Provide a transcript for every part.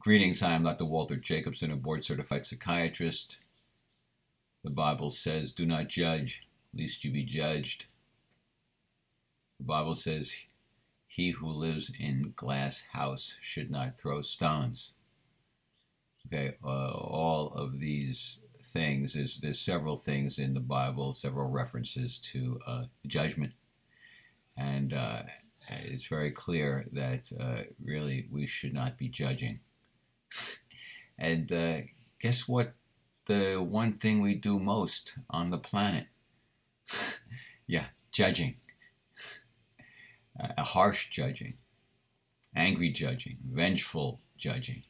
Greetings, I'm Dr. Walter Jacobson, a board certified psychiatrist. The Bible says, Do not judge, lest you be judged. The Bible says, He who lives in glass house should not throw stones. Okay, uh, all of these things is there's several things in the Bible, several references to uh, judgment, and uh, it's very clear that uh, really we should not be judging. And uh, guess what? The one thing we do most on the planet. yeah, judging. A harsh judging, angry judging, vengeful judging.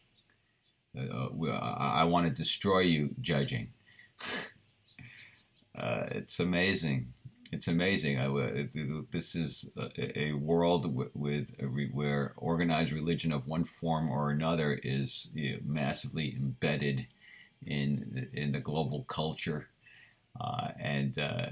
Uh, uh I, I want to destroy you judging. uh, it's amazing it's amazing. I, this is a, world with, where organized religion of one form or another is massively embedded in in the global culture, uh, and uh,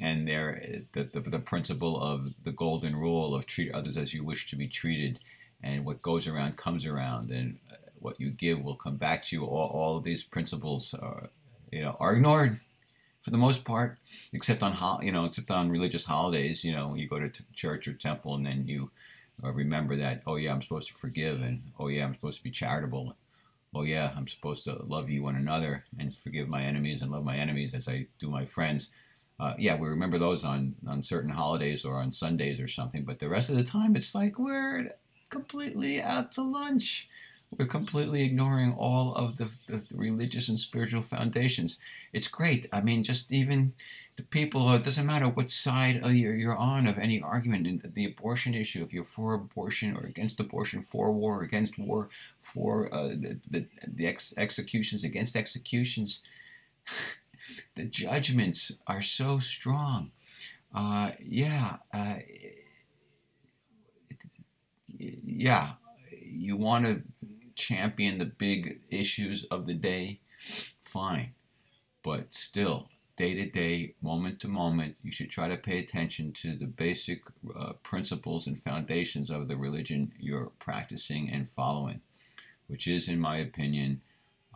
and there the, the, the principle of the golden rule of treat others as you wish to be treated, and what goes around comes around, and what you give will come back to you. All, all of these principles are you know are ignored for the most part, except on you know, except on religious holidays. You know, you go to church or temple, and then you uh, remember that. Oh yeah, I'm supposed to forgive, and oh yeah, I'm supposed to be charitable. Oh yeah, I'm supposed to love you one another and forgive my enemies and love my enemies as I do my friends. Uh, yeah, we remember those on on certain holidays or on Sundays or something. But the rest of the time, it's like we're completely out to lunch. We're completely ignoring all of the, the, religious and spiritual foundations. It's great. I mean, just even the people, it doesn't matter what side you're, you're on of any argument. In the abortion issue, if you're for abortion or against abortion, for war, against war, for uh, the, the, the ex executions, against executions, the judgments are so strong. Uh, yeah. Uh, yeah. You want to champion the big issues of the day, fine. But still, day to day, moment to moment, you should try to pay attention to the basic uh, principles and foundations of the religion you're practicing and following, which is, in my opinion,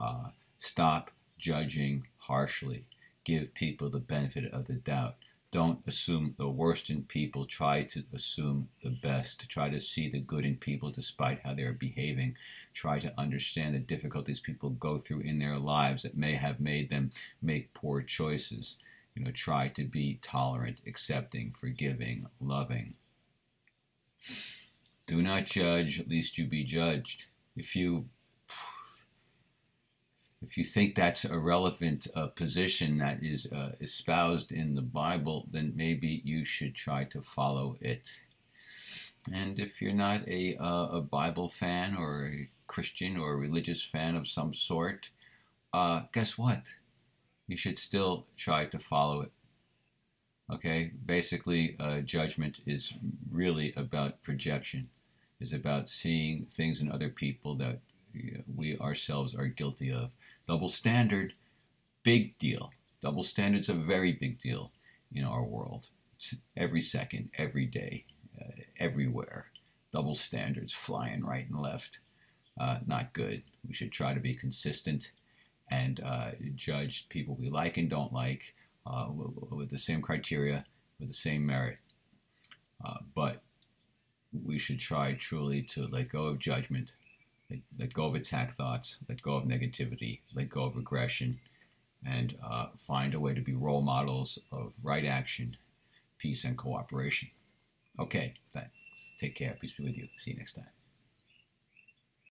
uh, stop judging harshly. Give people the benefit of the doubt. Don't assume the worst in people. Try to assume the best. Try to see the good in people despite how they are behaving. Try to understand the difficulties people go through in their lives that may have made them make poor choices. You know, try to be tolerant, accepting, forgiving, loving. Do not judge, lest you be judged. If you if you think that's a relevant uh, position that is uh, espoused in the Bible, then maybe you should try to follow it. And if you're not a, uh, a Bible fan or a Christian or a religious fan of some sort, uh, guess what? You should still try to follow it. Okay, basically, uh, judgment is really about projection. Is about seeing things in other people that we ourselves are guilty of. Double standard, big deal. Double standard's a very big deal in our world. It's every second, every day, uh, everywhere. Double standards flying right and left. Uh, not good. We should try to be consistent and uh, judge people we like and don't like uh, with the same criteria, with the same merit. Uh, but we should try truly to let go of judgment let go of attack thoughts, let go of negativity, let go of aggression, and uh, find a way to be role models of right action, peace, and cooperation. Okay, thanks. Take care. Peace be with you. See you next time.